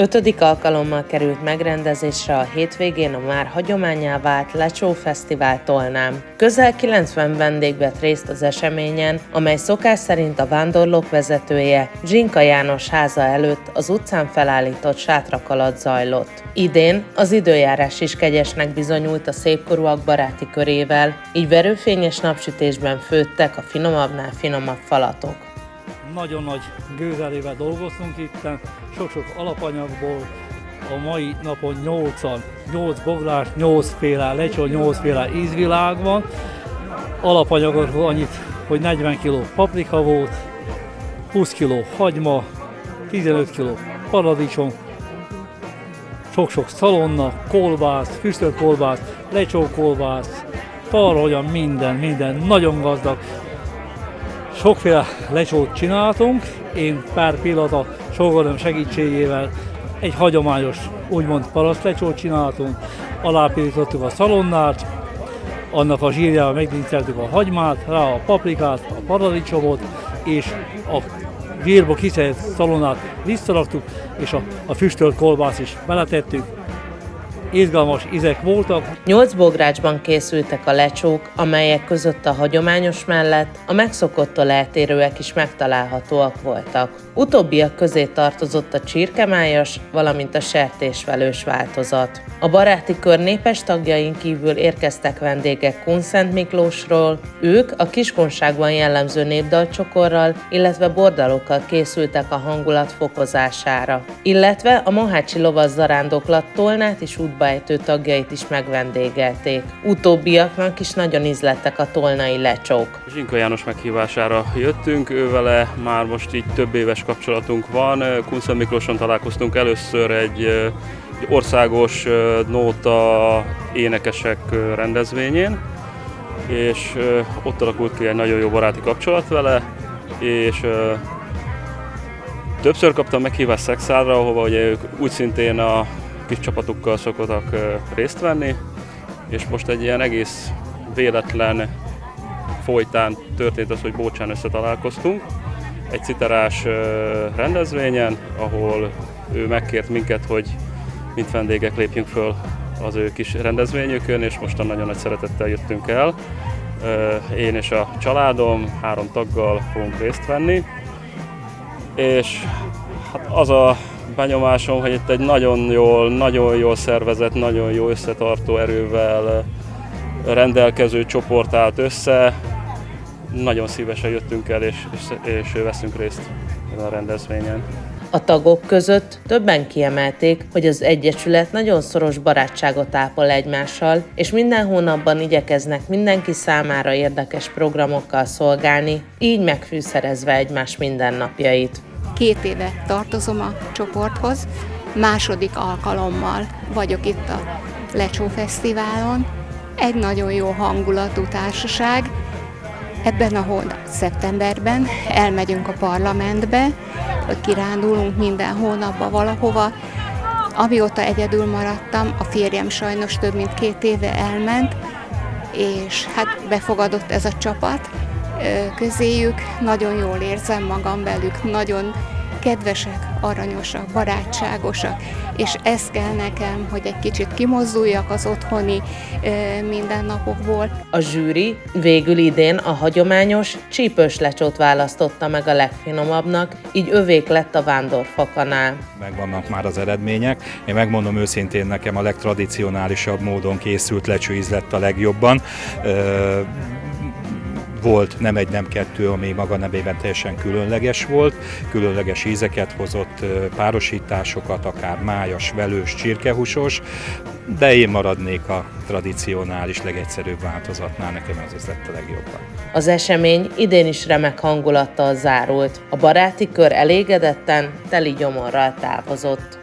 Ötödik alkalommal került megrendezésre a hétvégén a már hagyományá vált Lecsó Fesztivál Tolnám. Közel 90 vendég vett részt az eseményen, amely szokás szerint a vándorlók vezetője Zsinka János háza előtt az utcán felállított sátrak alatt zajlott. Idén az időjárás is kegyesnek bizonyult a szépkorúak baráti körével, így verőfényes napsütésben főttek a finomabbnál finomabb falatok nagyon nagy gőzelével dolgoztunk itt, sok-sok alapanyagból, a mai napon 8 8 boglás, 8 féle lecsó, 8 féle ízvilág van. Alapanyagokból annyit, hogy 40 kg paprika volt, 20 kg hagyma, 15 kg paradicsom, sok-sok szalonna, kolbász, füstölt kolbász, lecsó kolbász, tarhogyan minden, minden, nagyon gazdag, Sokféle lecsót csináltunk, én pár pillanat a sógornőm segítségével egy hagyományos, úgymond parasztlecsót csináltunk, alápirítottuk a szalonnát, annak a zsírjával megdinceltük a hagymát, rá a paprikát, a paradicsomot, és a zsírba kiszedett szalonnát visszaraktuk, és a, a füstölt kolbász is beletettük, izgalmas izek voltak. Nyolc bográcsban készültek a lecsók, amelyek között a hagyományos mellett a megszokottól eltérőek is megtalálhatóak voltak. Utóbbiak közé tartozott a csirkemájas, valamint a sertésvelős változat. A baráti kör népes tagjain kívül érkeztek vendégek Kunszent Miklósról, ők a kiskonságban jellemző népdalcsokorral, illetve bordalokkal készültek a hangulat fokozására. Illetve a Mohácsi lovas zarándoklat tolnát is útba ejtő tagjait is megvendégelték. Utóbbiaknak is nagyon izlettek a tolnai lecsók. Zsinka János meghívására jöttünk, ővele már most így több éves kapcsolatunk van. Kunszent Miklóson találkoztunk először egy, egy országos nóta énekesek rendezvényén, és ott alakult ki egy nagyon jó baráti kapcsolat vele, és többször kaptam meghívást Szexárra, ahova ugye ők úgy szintén a kis csapatukkal szokottak részt venni, és most egy ilyen egész véletlen folytán történt az, hogy Bócsán összetalálkoztunk egy citerás rendezvényen, ahol ő megkért minket, hogy mint vendégek lépjünk föl az ő kis rendezvényükön, és mostan nagyon nagy szeretettel jöttünk el. Én és a családom három taggal fogunk részt venni, és hát az a benyomásom, hogy itt egy nagyon jól, nagyon jól szervezett, nagyon jó összetartó erővel rendelkező csoport állt össze. Nagyon szívesen jöttünk el, és, és, és veszünk részt ezen a rendezvényen. A tagok között többen kiemelték, hogy az Egyesület nagyon szoros barátságot ápol egymással, és minden hónapban igyekeznek mindenki számára érdekes programokkal szolgálni, így megfűszerezve egymás mindennapjait. Két éve tartozom a csoporthoz, második alkalommal vagyok itt a Lecsó Fesztiválon. Egy nagyon jó hangulatú társaság. Ebben a hónap szeptemberben elmegyünk a parlamentbe, kirándulunk minden hónapban valahova. Amióta egyedül maradtam, a férjem sajnos több mint két éve elment, és hát befogadott ez a csapat, közéjük, nagyon jól érzem magam velük, nagyon kedvesek, aranyosak, barátságosak, és ez kell nekem, hogy egy kicsit kimozduljak az otthoni mindennapokból. A zsűri végül idén a hagyományos csípős lecsót választotta meg a legfinomabbnak, így övék lett a vándorfakanál. Megvannak már az eredmények. Én megmondom őszintén, nekem a legtradicionálisabb módon készült lecső íz lett a legjobban volt nem egy, nem kettő, ami maga nevében teljesen különleges volt, különleges ízeket hozott, párosításokat, akár májas, velős, csirkehúsos, de én maradnék a tradicionális, legegyszerűbb változatnál, nekem ez lett a legjobban. Az esemény idén is remek hangulattal zárult. A baráti kör elégedetten, teli gyomorral távozott.